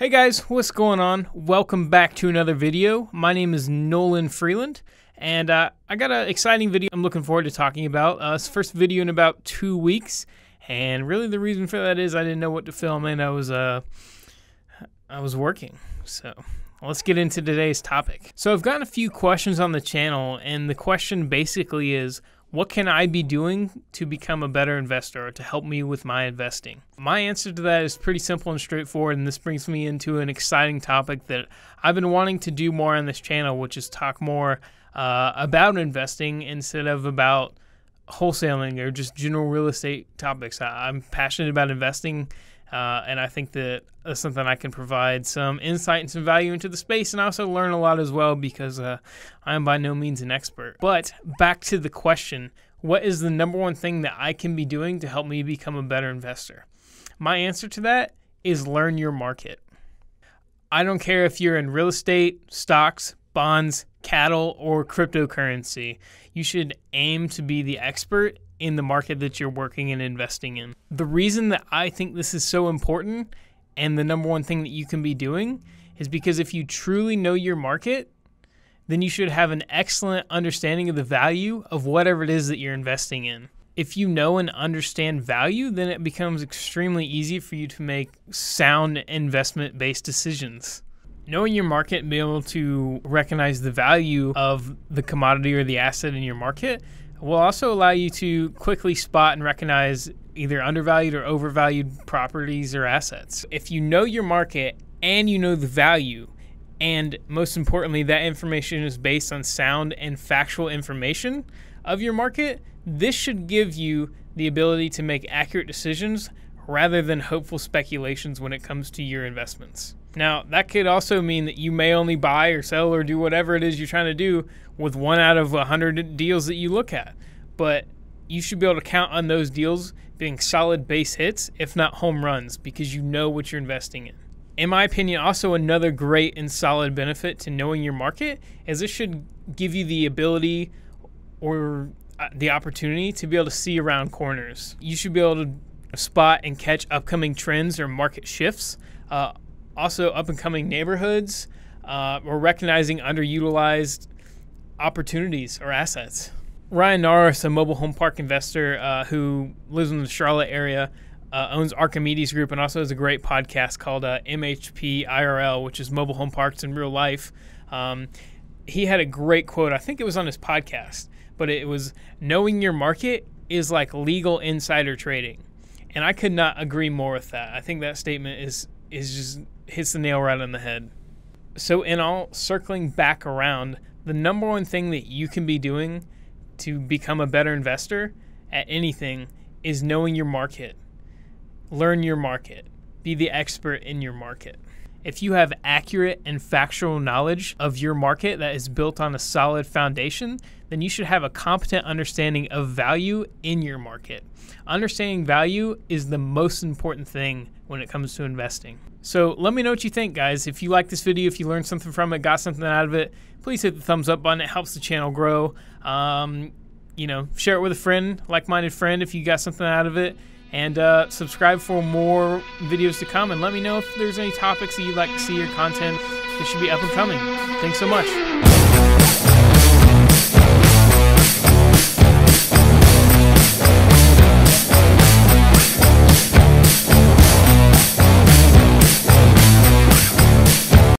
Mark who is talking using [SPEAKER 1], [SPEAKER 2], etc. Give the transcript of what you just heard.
[SPEAKER 1] Hey guys, what's going on? Welcome back to another video. My name is Nolan Freeland, and uh, I got an exciting video I'm looking forward to talking about. Uh, it's the first video in about two weeks, and really the reason for that is I didn't know what to film and I was uh, I was working. So let's get into today's topic. So I've gotten a few questions on the channel, and the question basically is what can I be doing to become a better investor or to help me with my investing? My answer to that is pretty simple and straightforward, and this brings me into an exciting topic that I've been wanting to do more on this channel, which is talk more uh, about investing instead of about wholesaling or just general real estate topics. I'm passionate about investing uh, and I think that that's something I can provide some insight and some value into the space, and also learn a lot as well because uh, I am by no means an expert. But back to the question what is the number one thing that I can be doing to help me become a better investor? My answer to that is learn your market. I don't care if you're in real estate, stocks, bonds, cattle, or cryptocurrency. You should aim to be the expert in the market that you're working and investing in. The reason that I think this is so important and the number one thing that you can be doing is because if you truly know your market, then you should have an excellent understanding of the value of whatever it is that you're investing in. If you know and understand value, then it becomes extremely easy for you to make sound investment based decisions. Knowing your market and being able to recognize the value of the commodity or the asset in your market will also allow you to quickly spot and recognize either undervalued or overvalued properties or assets. If you know your market and you know the value, and most importantly, that information is based on sound and factual information of your market, this should give you the ability to make accurate decisions rather than hopeful speculations when it comes to your investments. Now, that could also mean that you may only buy or sell or do whatever it is you're trying to do with one out of 100 deals that you look at. But you should be able to count on those deals being solid base hits, if not home runs, because you know what you're investing in. In my opinion, also another great and solid benefit to knowing your market is this should give you the ability or uh, the opportunity to be able to see around corners. You should be able to spot and catch upcoming trends or market shifts. Uh, also, up and coming neighborhoods uh, or recognizing underutilized opportunities or assets. Ryan Narus, a mobile home park investor uh, who lives in the Charlotte area, uh, owns Archimedes Group and also has a great podcast called uh, MHP IRL, which is mobile home parks in real life. Um, he had a great quote. I think it was on his podcast, but it was knowing your market is like legal insider trading. And I could not agree more with that. I think that statement is is just hits the nail right on the head. So in all circling back around, the number one thing that you can be doing to become a better investor at anything is knowing your market. Learn your market. Be the expert in your market. If you have accurate and factual knowledge of your market that is built on a solid foundation, then you should have a competent understanding of value in your market. Understanding value is the most important thing when it comes to investing. So let me know what you think, guys. If you like this video, if you learned something from it, got something out of it, please hit the thumbs up button. It helps the channel grow. Um, you know, share it with a friend, like-minded friend, if you got something out of it and uh, subscribe for more videos to come. And let me know if there's any topics that you'd like to see your content that should be up and coming. Thanks so much.